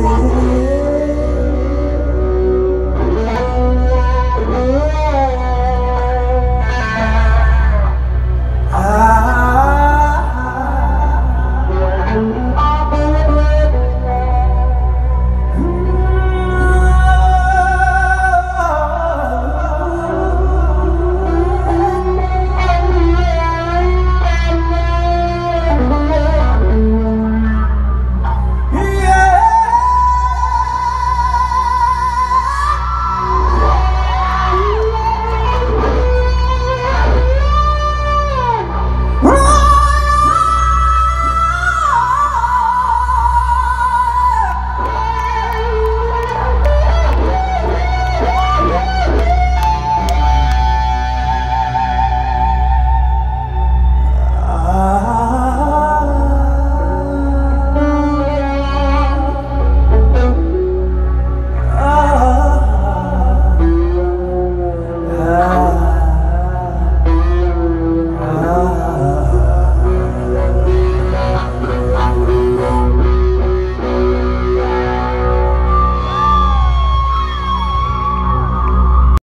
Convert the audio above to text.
Oh,